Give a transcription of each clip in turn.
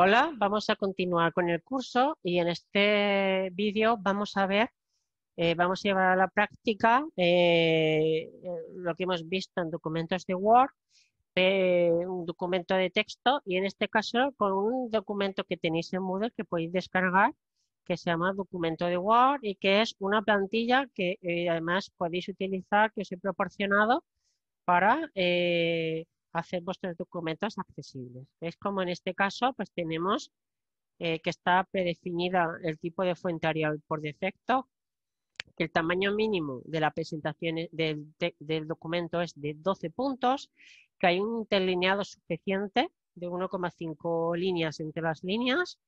Hola, vamos a continuar con el curso y en este vídeo vamos a ver, eh, vamos a llevar a la práctica eh, lo que hemos visto en documentos de Word, un documento de texto y en este caso con un documento que tenéis en Moodle que podéis descargar que se llama documento de Word y que es una plantilla que eh, además podéis utilizar que os he proporcionado para hacer vuestros documentos accesibles. ¿Veis como en este caso pues tenemos eh, que está predefinida el tipo de fuente Arial por defecto, que el tamaño mínimo de la presentación del, del documento es de 12 puntos, que hay un interlineado suficiente de 1,5 líneas entre las líneas,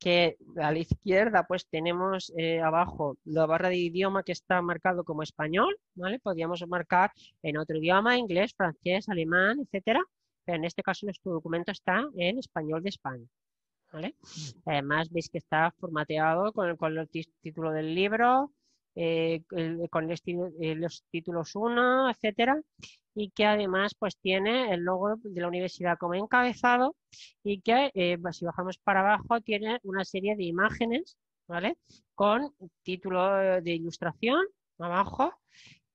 que a la izquierda pues tenemos eh, abajo la barra de idioma que está marcado como español, ¿vale? Podríamos marcar en otro idioma, inglés, francés, alemán, etcétera, pero en este caso nuestro documento está en español de España, ¿vale? Además veis que está formateado con, con el título del libro, eh, con eh, los títulos 1, etcétera, y que además pues tiene el logo de la universidad como encabezado y que eh, pues, si bajamos para abajo tiene una serie de imágenes, ¿vale? Con título de ilustración abajo,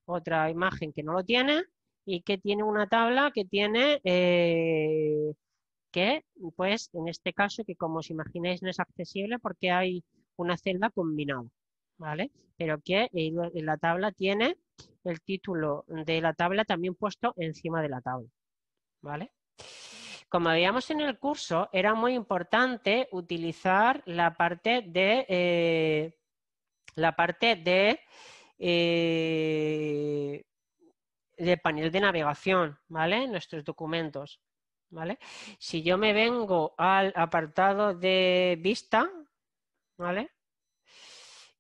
otra imagen que no lo tiene y que tiene una tabla que tiene que pues en este caso que como os imagináis no es accesible porque hay una celda combinada. ¿Vale? Pero que en la tabla tiene el título de la tabla también puesto encima de la tabla, ¿vale? Como veíamos en el curso, era muy importante utilizar la parte de eh, la parte de eh, panel de navegación, ¿vale? Nuestros documentos, ¿vale? Si yo me vengo al apartado de vista, ¿vale?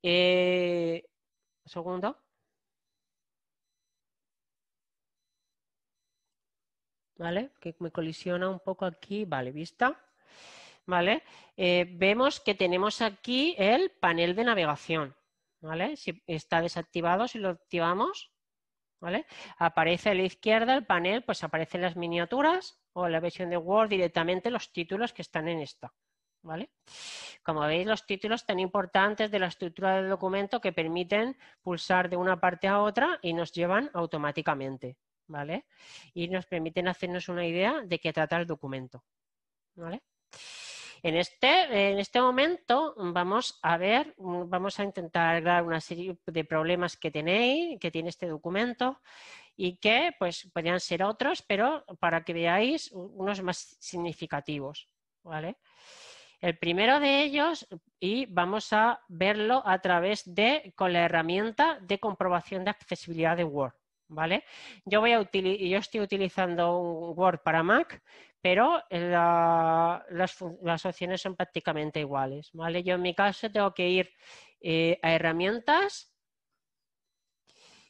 Eh, segundo. ¿Vale? Que me colisiona un poco aquí. Vale, vista. ¿Vale? Eh, vemos que tenemos aquí el panel de navegación. ¿Vale? Si está desactivado, si lo activamos, ¿vale? Aparece a la izquierda el panel, pues aparecen las miniaturas o la versión de Word directamente los títulos que están en esta. ¿Vale? Como veis, los títulos tan importantes de la estructura del documento que permiten pulsar de una parte a otra y nos llevan automáticamente, ¿vale? Y nos permiten hacernos una idea de qué trata el documento, ¿vale? En este, este momento vamos a ver, vamos a intentar arreglar una serie de problemas que tenéis, que tiene este documento y que pues podrían ser otros, pero para que veáis unos más significativos, ¿vale? El primero de ellos, y vamos a verlo a través de, con la herramienta de comprobación de accesibilidad de Word. ¿Vale? Yo, voy a yo estoy utilizando un Word para Mac, pero las, opciones son prácticamente iguales. ¿vale? Yo en mi caso tengo que ir eh, a herramientas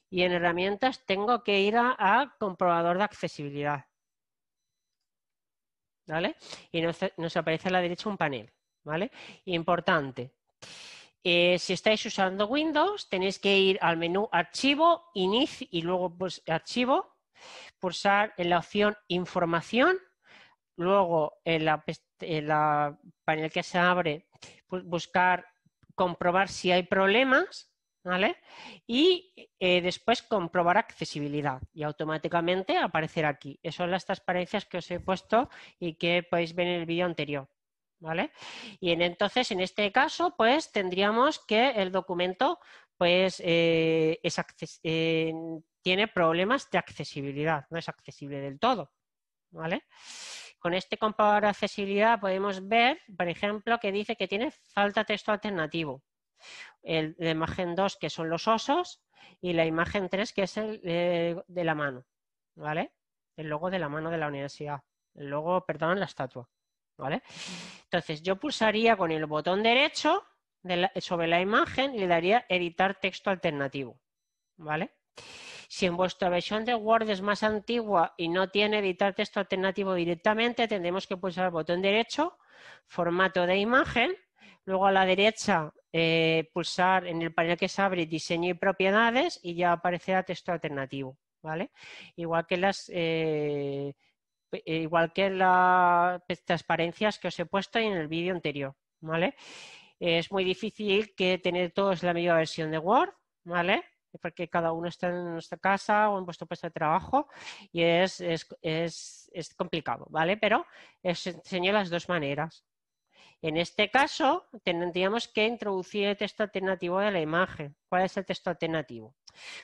y en herramientas tengo que ir a comprobador de accesibilidad. ¿Vale? Y nos, aparece a la derecha un panel, ¿vale? Importante. Eh, si estáis usando Windows, tenéis que ir al menú Archivo, Inicio y luego pues, Archivo, pulsar en la opción Información, luego en la, la panel que se abre, buscar comprobar si hay problemas ¿vale? Y eh, después comprobar accesibilidad y automáticamente aparecerá aquí. Esas son las transparencias que os he puesto y que podéis ver en el vídeo anterior. ¿Vale? Y entonces, en este caso, pues tendríamos que el documento pues eh, eh, tiene problemas de accesibilidad, no es accesible del todo. ¿Vale? Con este comprobar accesibilidad podemos ver, por ejemplo, que dice que tiene falta texto alternativo la imagen 2 que son los osos y la imagen 3 que es el eh, de la mano, ¿vale? El logo de la mano de la universidad, el logo, perdón, la estatua, ¿vale? Entonces yo pulsaría con el botón derecho sobre la imagen y le daría editar texto alternativo, ¿vale? Si en vuestra versión de Word es más antigua y no tiene editar texto alternativo directamente, tendremos que pulsar el botón derecho, formato de imagen, luego a la derecha eh, pulsar en el panel que se abre diseño y propiedades y ya aparecerá texto alternativo, ¿vale? Igual que las, eh, igual que las transparencias que os he puesto en el vídeo anterior, ¿vale? Es muy difícil que tener todos la misma versión de Word, ¿vale? Porque cada uno está en nuestra casa o en vuestro puesto de trabajo y es, complicado, ¿vale? Pero os enseño las dos maneras. En este caso, tendríamos que introducir el texto alternativo de la imagen. ¿Cuál es el texto alternativo?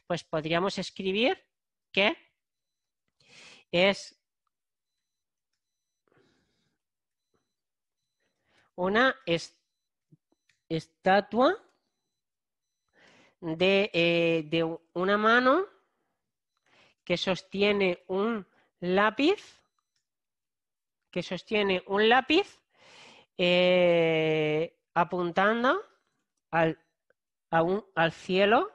Pues podríamos escribir que es una estatua eh, de, una mano que sostiene un lápiz, que sostiene un lápiz eh, apuntando al, al cielo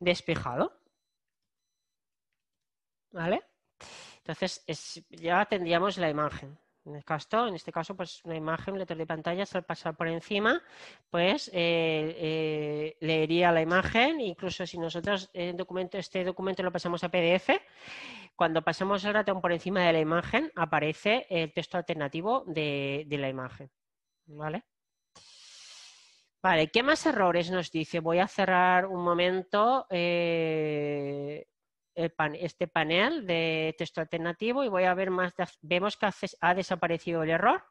despejado. ¿Vale? Entonces ya tendríamos la imagen. En, el caso, en este caso, pues una imagen, un lector de pantallas, al pasar por encima, pues eh, eh, leería la imagen, incluso si nosotros documento, este documento lo pasamos a PDF, cuando pasamos el ratón por encima de la imagen, aparece el texto alternativo de, la imagen. ¿Vale? Vale, ¿qué más errores nos dice? Voy a cerrar un momento eh, este panel de texto alternativo y voy a ver más. vemos que ha desaparecido el error.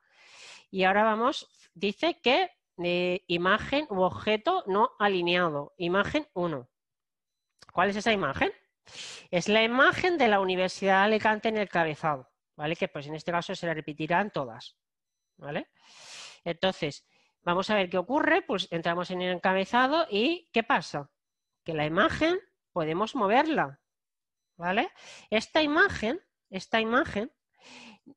Y ahora vamos, dice que eh, imagen u objeto no alineado, imagen 1. ¿Cuál es esa imagen? Es la imagen de la Universidad de Alicante en el cabezado, ¿vale? Que pues en este caso se la repetirán todas, ¿vale? Entonces, vamos a ver qué ocurre, pues entramos en el encabezado y ¿qué pasa? Que la imagen podemos moverla, ¿vale? Esta imagen, esta imagen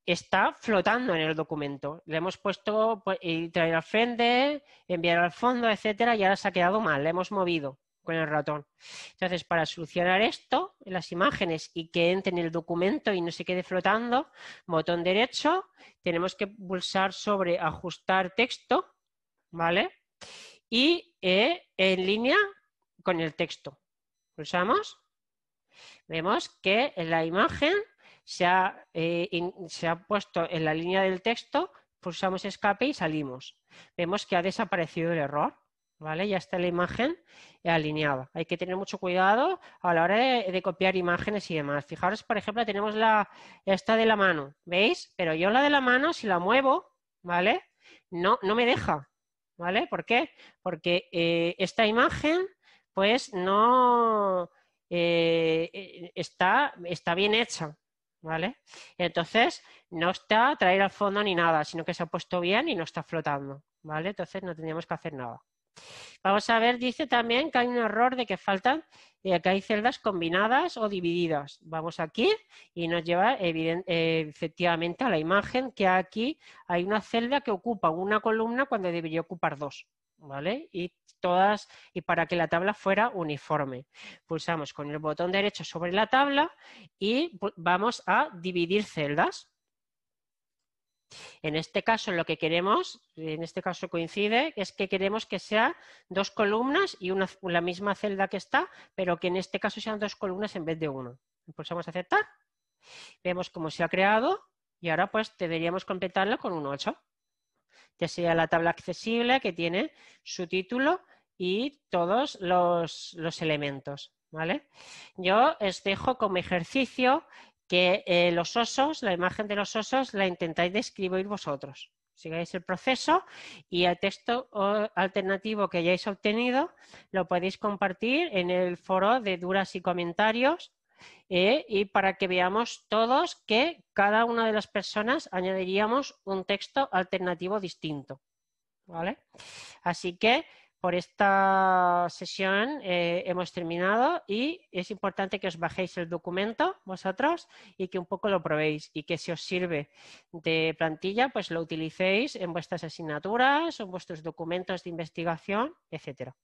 está flotando en el documento. Le hemos puesto pues, traer al frente, enviar al fondo, etcétera, y ahora se ha quedado mal, le hemos movido con el ratón. Entonces, para solucionar esto, las imágenes y que entre en el documento y no se quede flotando, botón derecho, tenemos que pulsar sobre ajustar texto, ¿vale? Y eh, en línea con el texto. Pulsamos vemos que la imagen se ha, eh, se ha puesto en la línea del texto, pulsamos escape y salimos. Vemos que ha desaparecido el error. ¿Vale? Ya está la imagen alineada. Hay que tener mucho cuidado a la hora de, copiar imágenes y demás. Fijaros, por ejemplo, tenemos la, esta de la mano, ¿veis? Pero yo la de la mano, si la muevo, ¿vale? No, no me deja, ¿vale? ¿Por qué? Porque eh, esta imagen, pues, no, eh, eh, está, está bien hecha, ¿vale? Entonces, no está a traer al fondo ni nada, sino que se ha puesto bien y no está flotando, ¿vale? Entonces, no tendríamos que hacer nada. Vamos a ver, dice también que hay un error de que faltan, eh, que hay celdas combinadas o divididas. Vamos aquí y nos lleva efectivamente a la imagen que aquí hay una celda que ocupa una columna cuando debería ocupar dos. ¿Vale? Y todas, y para que la tabla fuera uniforme. Pulsamos con el botón derecho sobre la tabla y vamos a dividir celdas. En este caso lo que queremos, en este caso coincide, es que queremos que sea dos columnas y una, la misma celda que está, pero que en este caso sean dos columnas en vez de uno. Pulsamos aceptar. Vemos cómo se ha creado y ahora pues deberíamos completarlo con un 8 ya sea la tabla accesible que tiene su título y todos los, elementos. ¿vale? Yo os dejo como ejercicio que eh, los osos, la imagen de los osos, la intentáis describir vosotros. Sigáis el proceso y el texto alternativo que hayáis obtenido lo podéis compartir en el foro de duras y comentarios eh, y para que veamos todos que cada una de las personas añadiríamos un texto alternativo distinto. ¿Vale? Así que por esta sesión eh, hemos terminado y es importante que os bajéis el documento vosotros y que un poco lo probéis y que si os sirve de plantilla, pues lo utilicéis en vuestras asignaturas en vuestros documentos de investigación, etcétera.